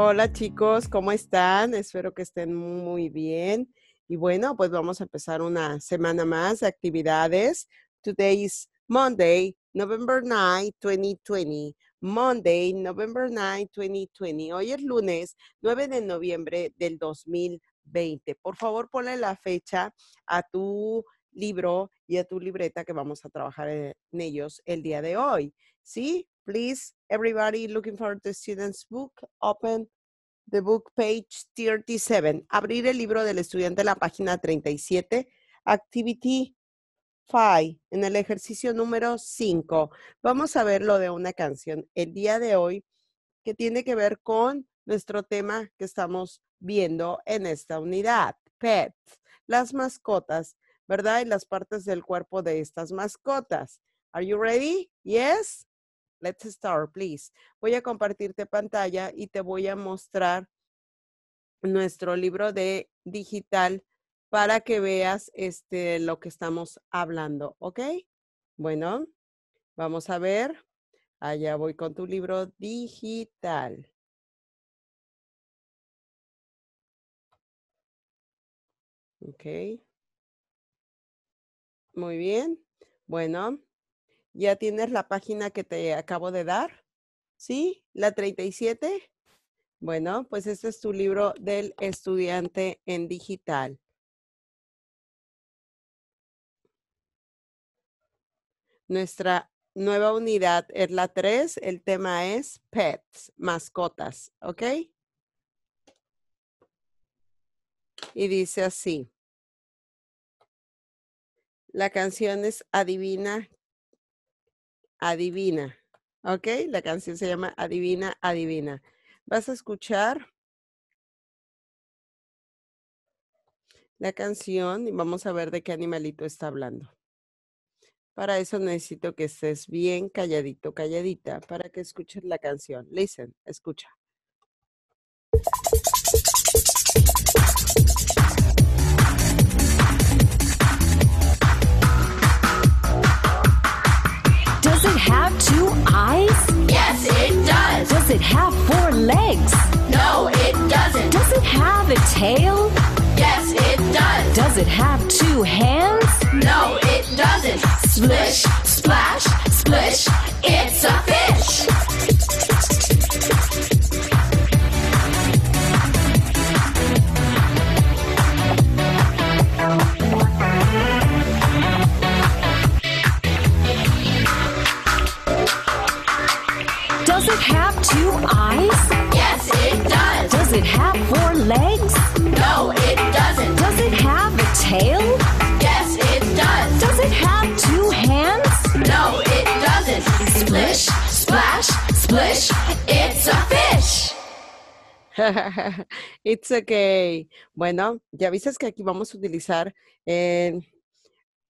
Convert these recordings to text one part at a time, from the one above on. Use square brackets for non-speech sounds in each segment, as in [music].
Hola chicos, ¿cómo están? Espero que estén muy bien. Y bueno, pues vamos a empezar una semana más de actividades. Today is Monday, November 9, 2020. Monday, November 9, 2020. Hoy es lunes 9 de noviembre del 2020. Por favor, ponle la fecha a tu libro y a tu libreta que vamos a trabajar en ellos el día de hoy. ¿Sí? Please, everybody looking for the student's book, open the book page 37. Abrir el libro del estudiante la página 37. Activity 5, en el ejercicio número 5. Vamos a ver lo de una canción el día de hoy que tiene que ver con nuestro tema que estamos viendo en esta unidad, pets, las mascotas, ¿verdad? Y las partes del cuerpo de estas mascotas. Are you ready? Yes? Let's start, please. Voy a compartirte pantalla y te voy a mostrar nuestro libro de digital para que veas este, lo que estamos hablando, ¿ok? Bueno, vamos a ver. Allá voy con tu libro digital. Ok. Muy bien. Bueno, ¿ya tienes la página que te acabo de dar? ¿Sí? ¿La 37? Bueno, pues este es tu libro del estudiante en digital. Nuestra nueva unidad es la 3. El tema es pets, mascotas, ¿ok? Y dice así. La canción es Adivina, Adivina, ¿ok? La canción se llama Adivina, Adivina. Vas a escuchar la canción y vamos a ver de qué animalito está hablando. Para eso necesito que estés bien calladito, calladita, para que escuches la canción. Listen, escucha. Have a tail? Yes, it does. Does it have two hands? No, it doesn't. Splish, splash, splish. It's a fish. Does it have two eyes? Four legs? No, it doesn't. Does it have a tail? Yes, it does. Does it have two hands? No, it doesn't. Splish, splash, splish. It's a fish. [laughs] It's okay. Bueno, ya viste que aquí vamos a utilizar eh,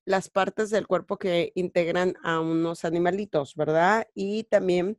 las partes del cuerpo que integran a unos animalitos, ¿verdad? Y también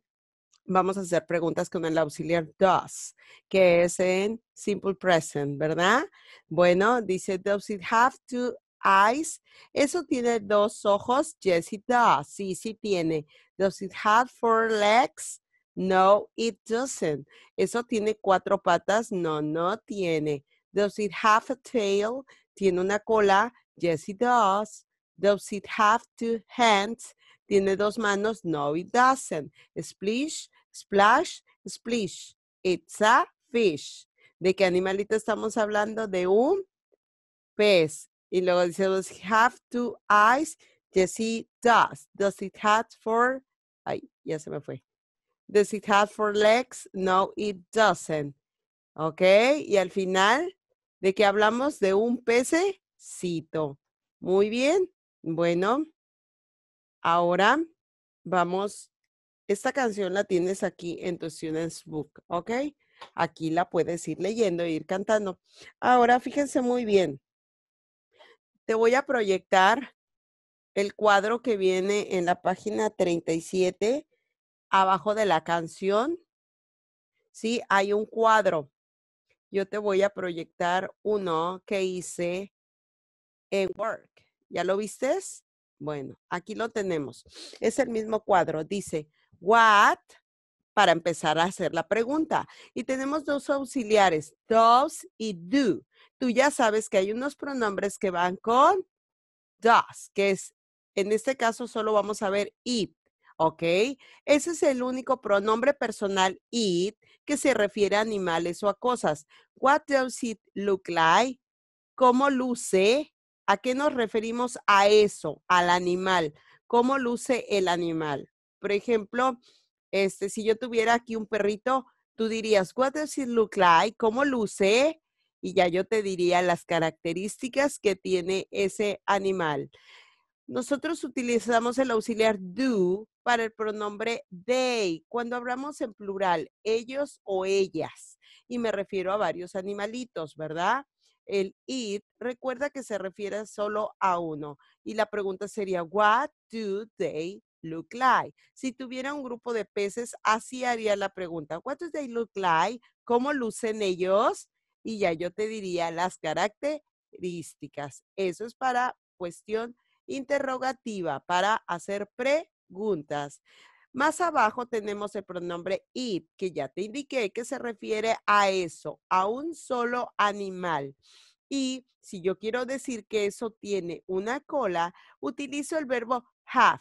vamos a hacer preguntas con el auxiliar does, que es en simple present, ¿verdad? Bueno, dice, does it have two eyes? ¿Eso tiene dos ojos? Yes, it does. Sí, sí tiene. Does it have four legs? No, it doesn't. ¿Eso tiene cuatro patas? No, no tiene. Does it have a tail? ¿Tiene una cola? Yes, it does. Does it have two hands? ¿Tiene dos manos? No, it doesn't. Splish, splash, splish. It's a fish. ¿De qué animalito estamos hablando? De un pez. Y luego dice, does it have two eyes? Yes, it does. Does it have four? Ay, ya se me fue. Does it have four legs? No, it doesn't. ¿Ok? Y al final, ¿de qué hablamos? De un pececito. Muy bien. Bueno, ahora vamos. Esta canción la tienes aquí en tu Student's Book, ¿ok? Aquí la puedes ir leyendo e ir cantando. Ahora, fíjense muy bien. Te voy a proyectar el cuadro que viene en la página 37 abajo de la canción, sí, hay un cuadro. Yo te voy a proyectar uno que hice en Work. ¿Ya lo vistes? Bueno, aquí lo tenemos. Es el mismo cuadro. Dice, what para empezar a hacer la pregunta. Y tenemos dos auxiliares, does y do. Tú ya sabes que hay unos pronombres que van con does, que es, en este caso solo vamos a ver it, ¿ok? Ese es el único pronombre personal it que se refiere a animales o a cosas. What does it look like? ¿Cómo luce? ¿A qué nos referimos a eso, al animal? ¿Cómo luce el animal? Por ejemplo, este, si yo tuviera aquí un perrito, tú dirías, what does it look like? ¿Cómo luce? Y ya yo te diría las características que tiene ese animal. Nosotros utilizamos el auxiliar do para el pronombre they cuando hablamos en plural, ellos o ellas. Y me refiero a varios animalitos, ¿verdad? El it recuerda que se refiere solo a uno. Y la pregunta sería, what do they look like? Si tuviera un grupo de peces, así haría la pregunta, what do they look like? ¿Cómo lucen ellos? Y ya yo te diría las características. Eso es para cuestión interrogativa, para hacer preguntas. Más abajo tenemos el pronombre it, que ya te indiqué que se refiere a eso, a un solo animal. Y si yo quiero decir que eso tiene una cola, utilizo el verbo have.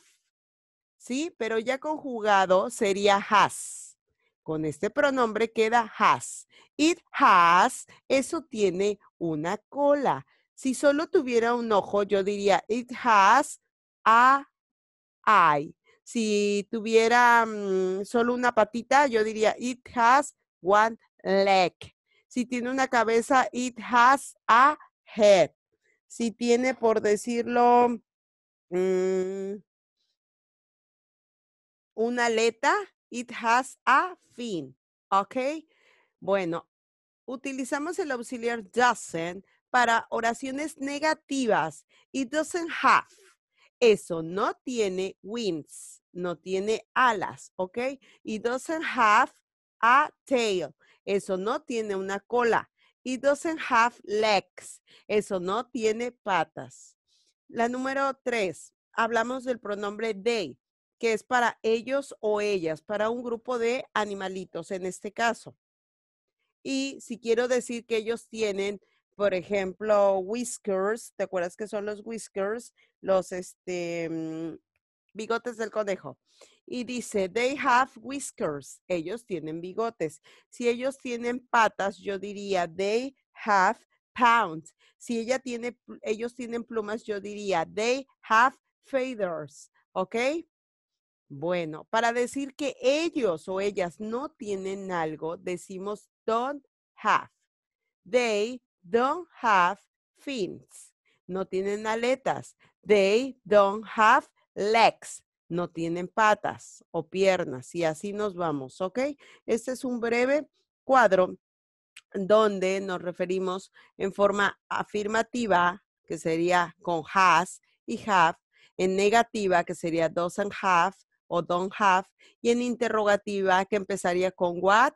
¿Sí? Pero ya conjugado sería has. Con este pronombre queda has. It has, eso tiene una cola. Si solo tuviera un ojo, yo diría it has a eye. Si tuviera mm, solo una patita, yo diría it has one leg. Si tiene una cabeza, it has a head. Si tiene, por decirlo, mm, una aleta, it has a fin. ¿Ok? Bueno, utilizamos el auxiliar doesn't para oraciones negativas. It doesn't have. Eso no tiene wings, no tiene alas, ¿ok? It doesn't have a tail. Eso no tiene una cola. It doesn't have legs. Eso no tiene patas. La número tres, hablamos del pronombre they, que es para ellos o ellas, para un grupo de animalitos en este caso. Y si quiero decir que ellos tienen por ejemplo, whiskers, ¿te acuerdas que son los whiskers? Los este, mm, bigotes del conejo. Y dice, they have whiskers. Ellos tienen bigotes. Si ellos tienen patas, yo diría, they have pounds. Si ella tiene, ellos tienen plumas, yo diría, they have feathers. ¿Ok? Bueno, para decir que ellos o ellas no tienen algo, decimos don't have. They don't have fins. No tienen aletas. They don't have legs. No tienen patas o piernas. Y así nos vamos, ¿ok? Este es un breve cuadro donde nos referimos en forma afirmativa, que sería con has y have, en negativa, que sería doesn't have o don't have, y en interrogativa, que empezaría con what,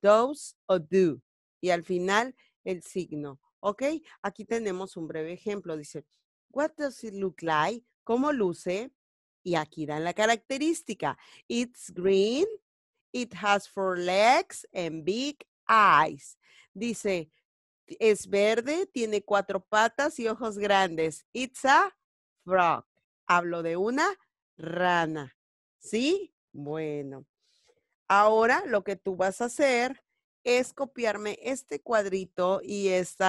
does o do. Y al final, el signo. ¿Ok? Aquí tenemos un breve ejemplo. Dice, what does it look like? ¿Cómo luce? Y aquí dan la característica. It's green, it has four legs and big eyes. Dice, es verde, tiene cuatro patas y ojos grandes. It's a frog. Hablo de una rana. ¿Sí? Bueno. Ahora lo que tú vas a hacer es copiarme este cuadrito y este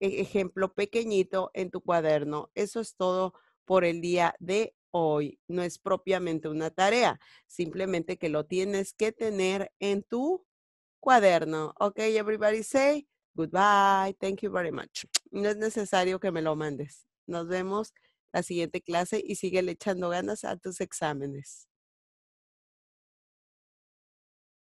ejemplo pequeñito en tu cuaderno. Eso es todo por el día de hoy. No es propiamente una tarea, simplemente que lo tienes que tener en tu cuaderno. Ok, everybody say goodbye. Thank you very much. No es necesario que me lo mandes. Nos vemos la siguiente clase y sigue echando ganas a tus exámenes.